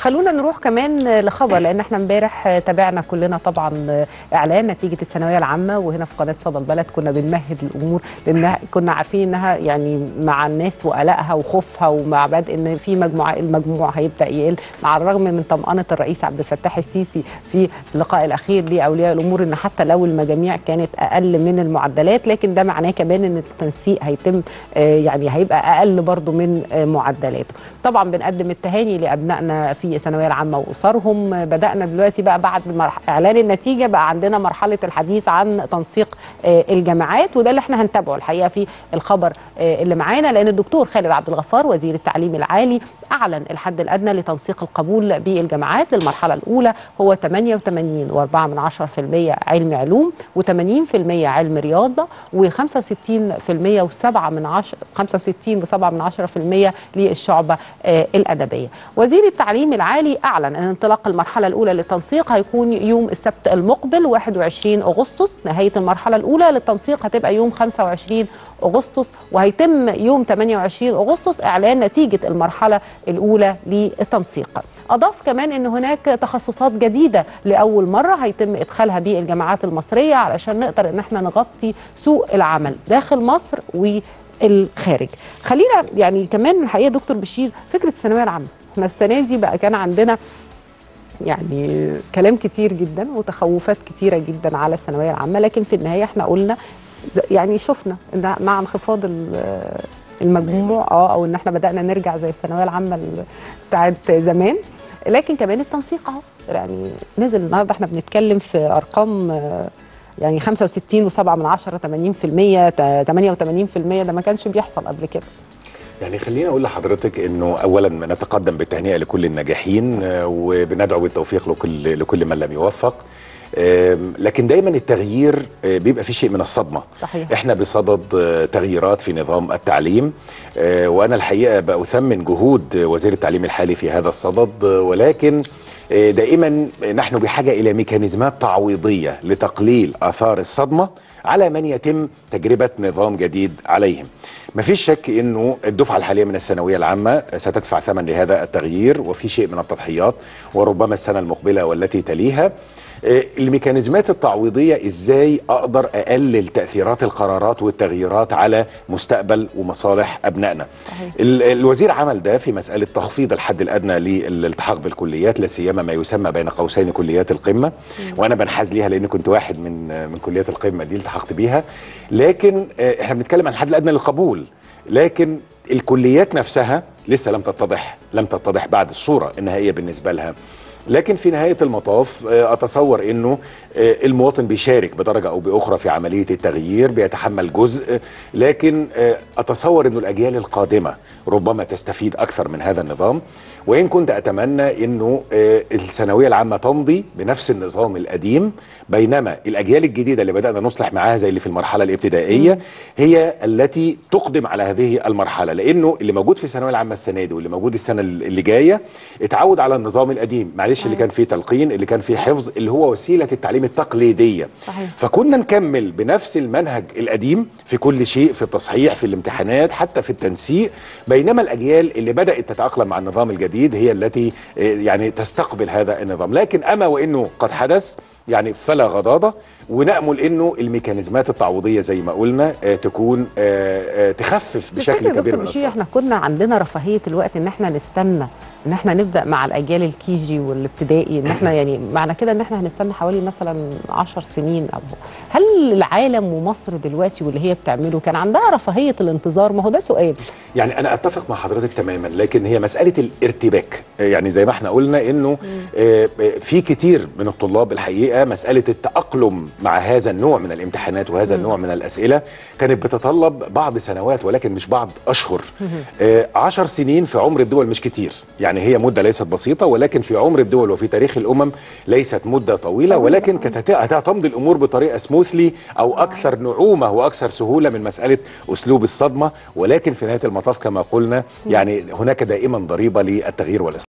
خلونا نروح كمان لخبر لأن إحنا امبارح تابعنا كلنا طبعا إعلان نتيجة الثانوية العامة وهنا في قناة صدى البلد كنا بنمهد الأمور لأن كنا عارفين إنها يعني مع الناس وقلقها وخوفها ومع بدء إن في مجموعة المجموع هيبدأ يقل مع الرغم من طمأنة الرئيس عبد الفتاح السيسي في اللقاء الأخير لأولياء الأمور إن حتى لو المجاميع كانت أقل من المعدلات لكن ده معناه كمان إن التنسيق هيتم يعني هيبقى أقل برضو من معدلاته. طبعا بنقدم التهاني لأبنائنا في الثانوية العامة وأسرهم بدأنا دلوقتي بقى بعد إعلان النتيجة بقى عندنا مرحلة الحديث عن تنسيق الجامعات وده اللي إحنا هنتابعه الحقيقة في الخبر اللي معانا لأن الدكتور خالد عبد الغفار وزير التعليم العالي أعلن الحد الأدنى لتنسيق القبول بالجامعات للمرحلة الأولى هو 88.4% علم علوم و80% علم رياضة و65% و7 من 10 65 و7 من 10% للشعبة الأدبية. وزير التعليم العالي أعلن أن انطلاق المرحلة الأولى للتنسيق هيكون يوم السبت المقبل 21 أغسطس، نهاية المرحلة الأولى للتنسيق هتبقى يوم 25 أغسطس وهيتم يوم 28 أغسطس إعلان نتيجة المرحلة الأولى للتنسيق. أضاف كمان إن هناك تخصصات جديدة لأول مرة هيتم إدخالها بالجامعات المصرية علشان نقدر إن إحنا نغطي سوق العمل داخل مصر والخارج. خلينا يعني كمان الحقيقة دكتور بشير فكرة الثانوية العامة، إحنا السنة دي بقى كان عندنا يعني كلام كتير جدا وتخوفات كتيرة جدا على الثانوية العامة لكن في النهاية إحنا قلنا يعني شفنا إن مع انخفاض المجموع آه أو إن إحنا بدأنا نرجع زي الثانوية العامة بتاعت زمان. لكن كمان التنسيق أهو. يعني نزل النهارده إحنا بنتكلم في أرقام يعني 65 و7 من 10 80% 88% ده ما كانش بيحصل قبل كده. يعني خليني أقول لحضرتك إنه اولا نتقدم بالتهنئة لكل الناجحين وبندعو بالتوفيق لكل لكل من لم يوفق. لكن دايما التغيير بيبقى فيه شيء من الصدمة. صحيح. إحنا بصدد تغييرات في نظام التعليم وأنا الحقيقة بأثمن جهود وزير التعليم الحالي في هذا الصدد ولكن دائما نحن بحاجة إلى ميكانيزمات تعويضية لتقليل آثار الصدمة على من يتم تجربة نظام جديد عليهم. ما فيش شك إنه الدفعة الحالية من الثانوية العامة ستدفع ثمن لهذا التغيير وفي شيء من التضحيات وربما السنة المقبلة والتي تليها. الميكانيزمات التعويضية إزاي أقدر أقلل تأثيرات القرارات والتغييرات على مستقبل ومصالح أبنائنا. الوزير عمل ده في مسألة تخفيض الحد الأدنى للالتحاق بالكليات لا سيما ما يسمى بين قوسين كليات القمة. وأنا بنحاز ليها لأن كنت واحد من من كليات القمة دي التحقت بيها. لكن إحنا بنتكلم عن الحد الأدنى للقبول. لكن الكليات نفسها لسه لم تتضح لم تتضح بعد الصورة النهائية بالنسبة لها. لكن في نهاية المطاف أتصور أنه المواطن بيشارك بدرجة أو بأخرى في عملية التغيير بيتحمل جزء لكن أتصور أنه الأجيال القادمة ربما تستفيد أكثر من هذا النظام. وإن كنت أتمنى أنه الثانوية العامة تمضي بنفس النظام القديم بينما الأجيال الجديدة اللي بدأنا نصلح معاها زي اللي في المرحلة الابتدائية هي التي تقدم على هذه المرحلة. لأنه اللي موجود في الثانوية العامة السنة دي واللي موجود السنة اللي جاية اتعود على النظام القديم. معلش اللي كان فيه تلقين اللي كان فيه حفظ اللي هو وسيلة التعليم التقليدية. صحيح. فكنا نكمل بنفس المنهج القديم في كل شيء في التصحيح في الامتحانات حتى في التنسيق. بينما الأجيال اللي بدأت تتأقلم مع النظام الجديد هي التي يعني تستقبل هذا النظام. لكن أما وإنه قد حدث يعني فلا غضاضة ونأمل إنه الميكانيزمات التعويضية زي ما قلنا تكون تخفف بشكل كبير من الصعوبه إحنا كنا عندنا رفاهية الوقت إن إحنا نستنى إن إحنا نبدأ مع الأجيال الكيجي والابتدائي إن إحنا يعني معنى كده إن إحنا هنستنى حوالي مثلا 10 سنين أو هل العالم ومصر دلوقتي واللي هي بتعمله كان عندها رفاهية الانتظار؟ ما هو ده سؤال. يعني أنا أتفق مع حضرتك تماما لكن هي مسألة الارتباك. يعني زي ما إحنا قلنا إنه في كتير من الطلاب الحقيقة مسألة التأقلم مع هذا النوع من الامتحانات وهذا النوع من الأسئلة كانت بتتطلب بعض سنوات ولكن مش بعض أشهر. عشر سنين في عمر الدول مش كتير. يعني هي مدة ليست بسيطة ولكن في عمر الدول وفي تاريخ الأمم ليست مدة طويلة ولكن كانت هتمضي الأمور بطريقة سموثلي أو أكثر نعومة وأكثر سهولة من مسألة أسلوب الصدمة. ولكن في نهاية المطاف كما قلنا يعني هناك دائما ضريبة للتغيير والاصلاح